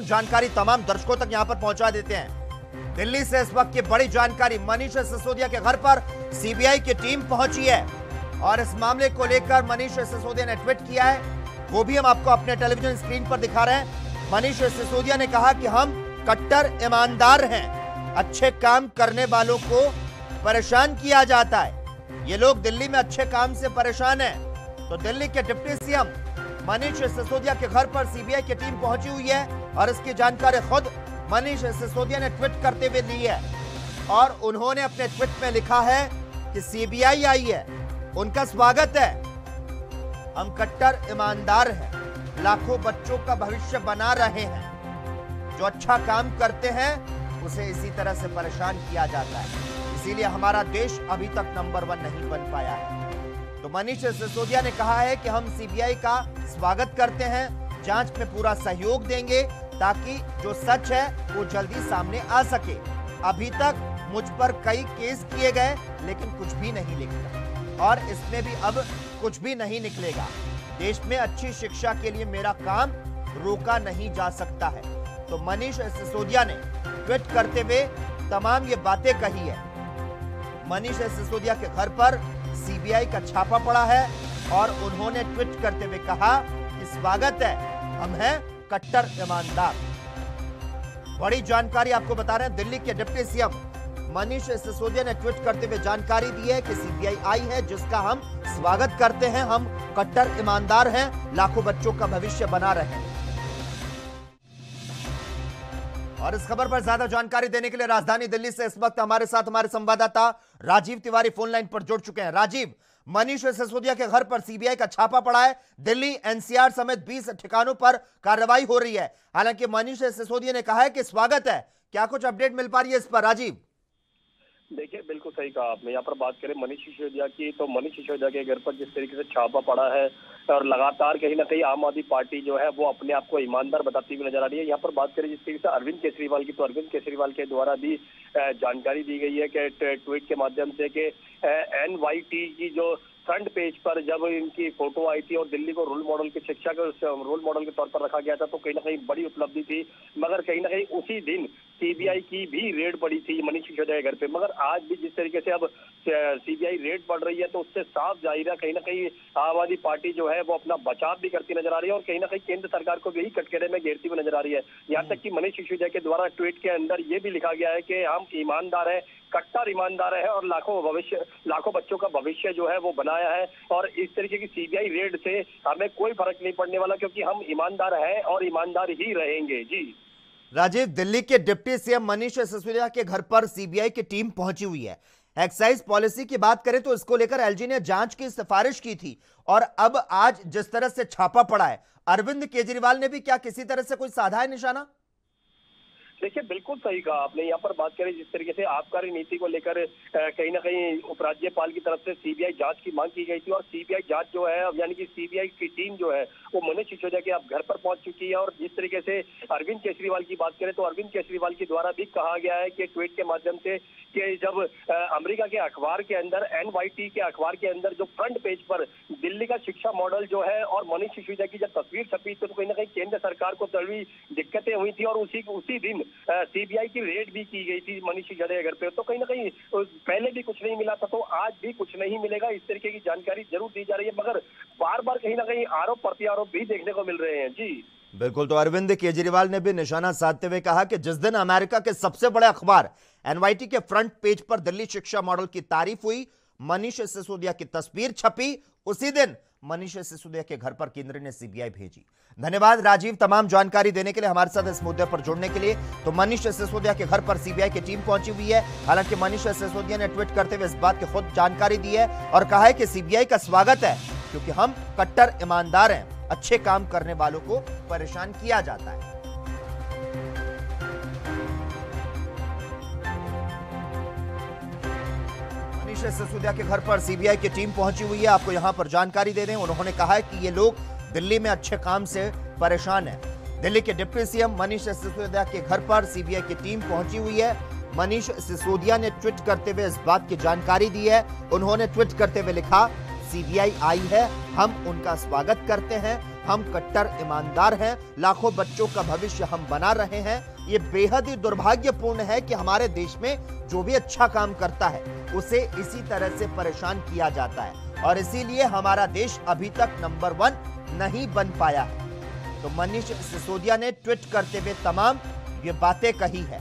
जानकारी तमाम दर्शकों तक यहाँ पर पहुँचा देते हैं। दिल्ली से इस वक्त की बड़ी जानकारी, मनीष सिसोदिया के घर पर सीबीआई की टीम पहुँची है और इस मामले को लेकर मनीष सिसोदिया ने ट्वीट किया है। वो भी हम आपको अपने टेलीविज़न स्क्रीन पर दिखा रहे हैं। मनीष सिसोदिया ने कहा कि हम कट्टर, ईमानदार हैं। अच्छे काम करने वालों को परेशान किया जाता है। ये लोग दिल्ली में अच्छे काम से परेशान हैं। तो दिल्ली के डिप्टी सीएम मनीष सिसोदिया के घर पर सीबीआई की टीम पहुँची हुई है और इसकी जानकारी खुद मनीष सिसोदिया ने ट्वीट करते हुए दी है। और उन्होंने अपने ट्वीट में लिखा है कि सीबीआई आई है, उनका स्वागत है। हम कट्टर ईमानदार हैं, लाखों बच्चों का भविष्य बना रहे हैं। जो अच्छा काम करते हैं, उसे इसी तरह से परेशान किया जाता है। इसीलिए हमारा देश अभी तक नंबर वन नहीं बन पाया है। तो मनीष सिसोदिया ने कहा है कि हम सीबीआई का स्वागत करते हैं, जाँच में पूरा सहयोग देंगे ताकि जो सच है, वो जल्दी सामने आ सके। अभी तक मुझ पर कई केस किए गए, लेकिन कुछ भी नहीं निकला। और इसमें भी अब कुछ भी नहीं निकलेगा। देश में अच्छी शिक्षा के लिए मेरा काम रोका नहीं जा सकता है। तो मनीष सिसोदिया ने ट्वीट करते हुए तमाम ये बातें कही है। मनीष सिसोदिया के घर पर सीबीआई का छापा पड़ा है और उन्होंने ट्वीट करते हुए कहा कि स्वागत है, हम हैं कट्टर ईमानदार. बड़ी जानकारी आपको बता रहे हैं, दिल्ली के डिप्टी सीएम मनीष सिसोदिया ने ट्वीट करते हुए जानकारी दी है कि सीबीआई आई है, जिसका हम स्वागत करते हैं, हम कट्टर ईमानदार हैं, लाखों बच्चों का भविष्य बना रहे हैं। और इस खबर पर ज़्यादा जानकारी देने के लिए राजधानी दिल्ली से इस वक्त हमारे साथ हमारे संवाददाता राजीव तिवारी फ़ोन लाइन पर जुड़ चुके हैं। राजीव, मनीष सिसोदिया के घर पर सीबीआई का छापा पड़ा है। दिल्ली, एनसीआर समेत 20 ठिकानों पर कार्रवाई हो रही है। हालाँकि मनीष सिसोदिया ने कहा है कि स्वागत है। क्या कुछ अपडेट मिल पा रही है इस पर? राजीव। देखिए, बिल्कुल सही कहा आपने। यहाँ पर बात करें मनीष सिसोदिया की तो मनीष सिसोदिया के घर पर जिस तरीके से छापा पड़ा है और लगातार कहीं ना कहीं आम आदमी पार्टी जो है, वो अपने आप को ईमानदार बताती हुई नज़र आ रही है। यहाँ पर बात करें जिस तरीके से अरविंद केजरीवाल की तो अरविंद केजरीवाल के द्वारा भी जानकारी दी गई है कि ट्वीट के माध्यम से कि एन की जो फ्रंट पेज पर जब इनकी फ़ोटो आई थी और दिल्ली को रोल मॉडल की शिक्षा के, रोल मॉडल के तौर पर रखा गया था तो कहीं ना कहीं बड़ी उपलब्धि थी। मगर कहीं ना कहीं उसी दिन सीबीआई की भी रेड पड़ी थी मनीष सिसोदिया के घर पे। मगर आज भी जिस तरीके से अब सीबीआई रेड पड़ रही है तो उससे साफ़ ज़ाहिर है कहीं ना कहीं आम आदमी पार्टी जो है वो अपना बचाव भी करती नज़र आ रही है और कहीं ना कहीं केंद्र सरकार को भी कटकेरे में घेरती हुई नज़र आ रही है। यहाँ तक कि मनीष सिसोदिया के द्वारा ट्वीट के अंदर ये भी लिखा गया है कि हम ईमानदार है कट्टर ईमानदार है और लाखों भविष्य लाखों बच्चों का भविष्य जो है वो बनाया है। और इस तरीके की सीबीआई रेड से हमें कोई फ़र्क नहीं पड़ने वाला क्योंकि हम ईमानदार हैं और ईमानदार ही रहेंगे। जी। राजीव दिल्ली के डिप्टी सीएम मनीष सिसोदिया के घर पर सीबीआई की टीम पहुँची हुई है। एक्साइज पॉलिसी की बात करें तो इसको लेकर एलजी ने जाँच की सिफारिश की थी और अब आज जिस तरह से छापा पड़ा है, अरविंद केजरीवाल ने भी क्या किसी तरह से कोई साधा है निशाना? देखिए, बिल्कुल सही कहा आपने। यहाँ पर बात करें, जिस तरीके से आबकारी नीति को लेकर कहीं ना कहीं उपराज्यपाल की तरफ़ से सीबीआई जाँच की मांग की गई थी और सीबीआई जाँच जो है यानी कि सीबीआई की टीम जो है, वो मनीष सिसोदिया के अब घर पर पहुँच चुकी है। और जिस तरीके से अरविंद केजरीवाल की बात करें तो अरविंद केजरीवाल के द्वारा भी कहा गया है कि ट्वीट के माध्यम से कि जब अमेरिका के अखबार के अंदर, एनवाईटी के अखबार के अंदर जो फ्रंट पेज पर दिल्ली का शिक्षा मॉडल जो है और मनीष सिसोदिया की जब तस्वीर छपी तो कहीं ना कहीं केंद्र सरकार को तभी दिक्कतें हुई थी और उसी उसी दिन सीबीआई की रेड भी की गई थी मनीष सिसोदिया घर पे तो कहीं ना कहीं पहले भी कुछ नहीं मिला था तो आज भी कुछ नहीं मिलेगा। इस तरीके की जानकारी ज़रूर दी जा रही है, मगर बार बार कहीं ना कहीं आरोप प्रत्यारोप भी देखने को मिल रहे हैं। जी। बिल्कुल तो अरविंद केजरीवाल ने भी निशाना साधते हुए कहा कि जिस दिन अमेरिका के सबसे बड़े अखबार एनवाईटी के फ्रंट पेज पर दिल्ली शिक्षा मॉडल की तारीफ़ हुई, मनीष सिसोदिया की तस्वीर छपी, उसी दिन मनीष सिसोदिया के घर पर केंद्र ने सीबीआई भेजी। धन्यवाद राजीव तमाम जानकारी देने के लिए हमारे साथ इस मुद्दे पर जुड़ने के लिए। तो मनीष सिसोदिया के घर पर सीबीआई की टीम पहुँची हुई है। हालाँकि मनीष सिसोदिया ने ट्वीट करते हुए इस बात की खुद जानकारी दी है और कहा है कि सीबीआई का स्वागत है, क्योंकि हम कट्टर ईमानदार हैं। अच्छे काम करने वालों को परेशान किया जाता है। मनीष सिसोदिया के घर पर सीबीआई की टीम पहुँची हुई है। आपको यहाँ पर जानकारी दे दें, उन्होंने कहा है कि ये लोग दिल्ली में अच्छे काम से परेशान है। दिल्ली के डिप्टी सीएम मनीष सिसोदिया के घर पर सीबीआई की टीम पहुँची हुई है। मनीष सिसोदिया ने ट्वीट करते हुए इस बात की जानकारी दी है। उन्होंने ट्वीट करते हुए लिखा सीबीआई आई है। हम उनका स्वागत करते हैं। हम कट्टर ईमानदार हैं। लाखों बच्चों का भविष्य हम बना रहे हैं। ये बेहद ही दुर्भाग्यपूर्ण है कि हमारे देश में जो भी अच्छा काम करता है, उसे इसी तरह से परेशान किया जाता है। और इसीलिए हमारा देश अभी तक नंबर वन नहीं बन पाया है। तो मनीष सिसोदिया ने ट्वीट करते हुए तमाम ये बातें कही है।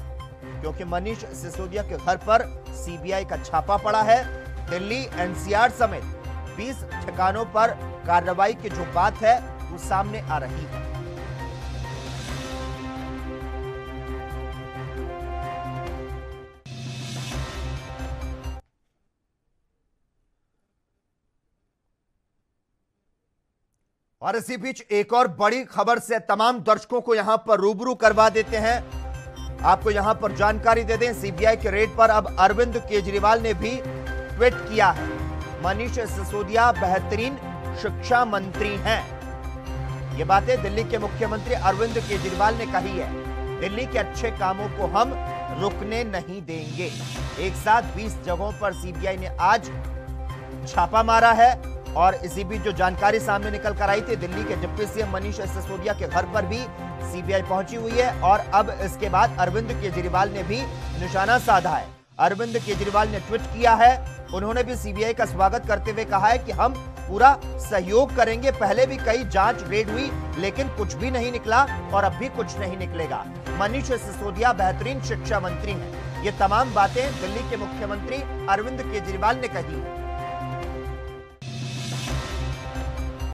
क्योंकि मनीष सिसोदिया के घर पर सीबीआई का छापा पड़ा है। दिल्ली एनसीआर समेत 20 ठिकानों पर कार्रवाई की जो बात है, वो सामने आ रही है। और इसी बीच एक और बड़ी खबर से तमाम दर्शकों को यहाँ पर रूबरू करवा देते हैं। आपको यहाँ पर जानकारी दे दें, सीबीआई के रेड पर अब अरविंद केजरीवाल ने भी ट्वीट किया है। मनीष सिसोदिया बेहतरीन शिक्षा मंत्री हैं। ये बातें दिल्ली के मुख्यमंत्री अरविंद केजरीवाल ने कही है। दिल्ली के अच्छे कामों को हम रुकने नहीं देंगे। एक साथ 20 जगहों पर सीबीआई ने आज छापा मारा है और इसी बीच जो जानकारी सामने निकल कर आई थी, दिल्ली के डिप्टी सीएम मनीष सिसोदिया के घर पर भी सीबीआई पहुँची हुई है और अब इसके बाद अरविंद केजरीवाल ने भी निशाना साधा है। अरविंद केजरीवाल ने ट्वीट किया है उन्होंने भी सीबीआई का स्वागत करते हुए कहा है कि हम पूरा सहयोग करेंगे। पहले भी कई जाँच रेड हुई, लेकिन कुछ भी नहीं निकला और अब भी कुछ नहीं निकलेगा। मनीष सिसोदिया बेहतरीन शिक्षा मंत्री हैं। ये तमाम बातें दिल्ली के मुख्यमंत्री अरविंद केजरीवाल ने कही।